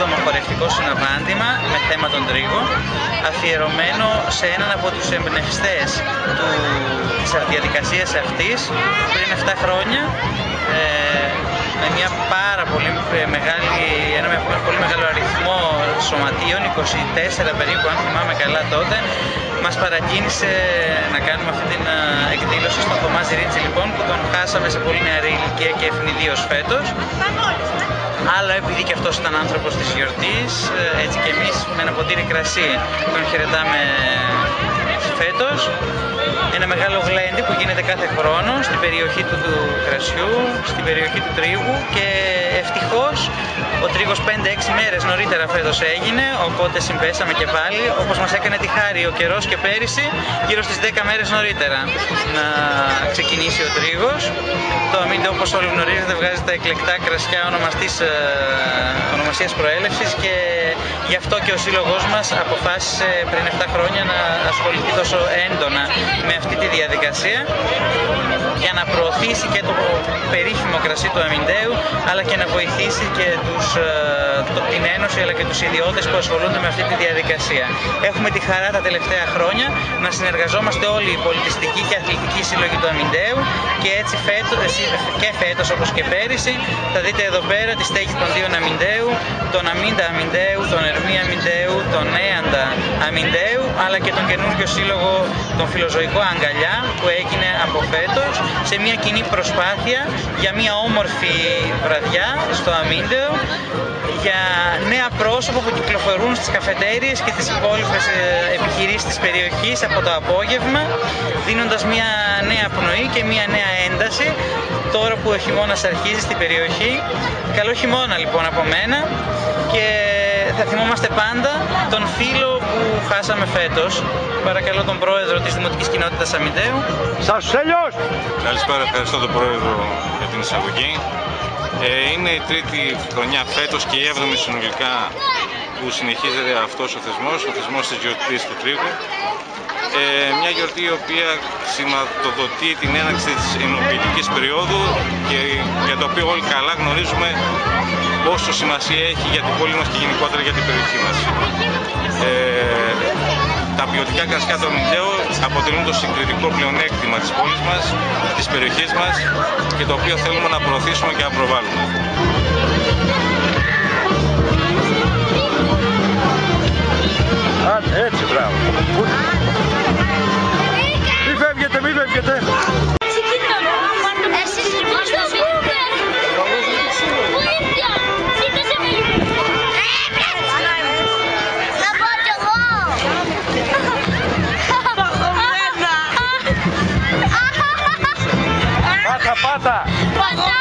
27ο χορευτικό συναντήμα με θέμα τον τρίγο, αφιερωμένο σε έναν από τους εμπνευστές του, της διαδικασίας αυτής πριν 7 χρόνια, ε, με μια πάρα πολύ μεγάλη, ένα πολύ μεγάλο αριθμό σωματείων, 24 περίπου αν θυμάμαι καλά τότε, μας παρακίνησε να κάνουμε αυτή την εκδήλωση στον Θωμάζ Ρίτσι λοιπόν που τον χάσαμε σε πολύ νεαρή ηλικία και ευνηδίως φέτος αλλά επειδή και αυτός ήταν άνθρωπος της γιορτής, ε, έτσι και εμείς με ένα ποτήρι κρασί τον χαιρετάμε φέτος. Ένα μεγάλο γλέντι που γίνεται κάθε χρόνο στην περιοχή του, του κρασιού, στην περιοχή του τρίγου και ευτυχώς ο τρίγος 5-6 μέρες νωρίτερα φέτος έγινε, οπότε συμπέσαμε και πάλι, όπως μας έκανε τη χάρη ο καιρός και πέρυσι, γύρω στις 10 μέρες νωρίτερα να ξεκινήσει ο τρίγος. Το αμύντο όπως όλοι γνωρίζετε βγάζει τα εκλεκτά κρασιά ονομαστής, ε, ονομασίας προέλευσης και γι' αυτό και ο σύλλογός μας αποφάσισε πριν 7 χρόνια να ασχοληθεί τόσο έντονα με αυτή τη διαδικασία για να προωθήσει και το περίφημο κρασί του Αμυντέου αλλά και να βοηθήσει και τους, ε, το, την Ένωση αλλά και τους ιδιώτες που ασχολούνται με αυτή τη διαδικασία. Έχουμε τη χαρά τα τελευταία χρόνια να συνεργαζόμαστε όλοι οι πολιτιστικοί και αθλητικοί σύλλογοι του Αμυντέου και έτσι φέτος, και φέτος όπως και πέρυσι θα δείτε εδώ πέρα τη στέγη των δύο Αμυντέου, τον Αμίντα Αμυντέου, τον Ερμή Αμυντέου, τον Έαντα Αμυντέου αλλά και τον καινούργιο σύλλογο τον Φιλοζωικό Αγκαλιά που έγινε από φέτος σε μια κοινή προσπάθεια για μια όμορφη βραδιά στο Αμίντεο για νέα πρόσωπα που κυκλοφορούν στις καφετέριες και τις υπόλοιπες ε, επιχειρήσεις της περιοχής από το απόγευμα δίνοντας μια νέα πνοή και μια νέα ένταση τώρα που ο χειμώνας αρχίζει στην περιοχή. Καλό χειμώνα λοιπόν από μένα και θα θυμόμαστε πάντα τον φίλο που χάσαμε φέτος. Παρακαλώ τον πρόεδρο της Δημοτικής Κοινότητας Αμυντέου. Σας τέλειος! Καλησπέρα, ευχαριστώ τον πρόεδρο για την εισαγωγή. Ε, είναι η τρίτη χρονιά φέτος και η έβδομη συνολικά που συνεχίζεται αυτός ο θεσμός, ο θεσμός της γιορτής του Τρίγου. Ε, μια γιορτή η οποία σηματοδοτεί την έναξη της ενοποιητικής περίοδου και για το οποίο όλοι καλά γνωρίζουμε πόσο σημασία έχει για την πόλη μας και γενικότερα για την περιοχή μας. Ε, τα ποιοτικά κρασιά του Αμυντέου αποτελούν το συγκριτικό πλεονέκτημα της πόλης μας, της περιοχής μας και το οποίο θέλουμε να προωθήσουμε και να προβάλλουμε. Pancaran.